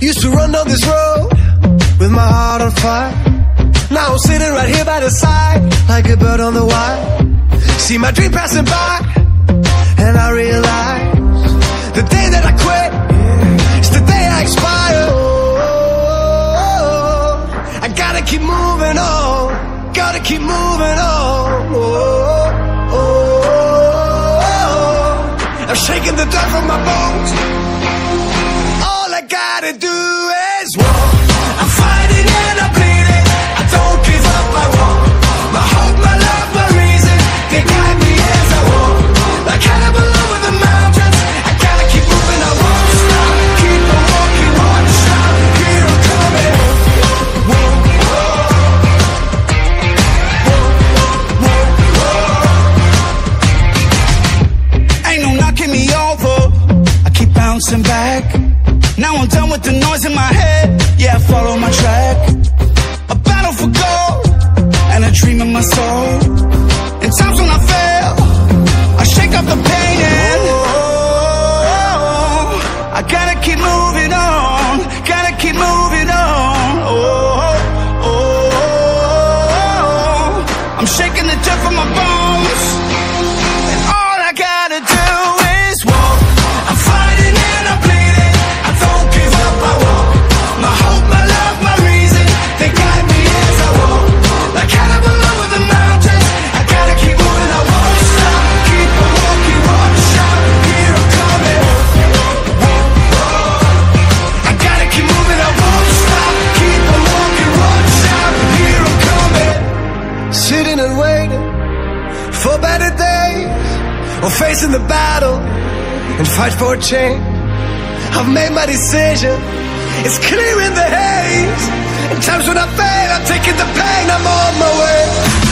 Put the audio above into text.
Used to run down this road with my heart on fire. Now I'm sitting right here by the side, like a bird on the wire. See my dream passing by, and I realize the day that I quit is the day I expire. Oh, I gotta keep moving on, gotta keep moving on. Oh, oh. I'm shaking the dirt from my bones. Gotta do is walk. I'm fighting with the noise in my head. Yeah, I follow my track. A battle for gold and a dream in my soul. In times when I fail, I shake off the pain and oh, I gotta keep moving on. Gotta keep moving on. Oh, oh, oh, oh, oh. I'm shaking the dirt from my bones. For better days, or facing the battle and fight for a change. I've made my decision. It's clear in the haze. In times when I fail, I'm taking the pain. I'm on my way.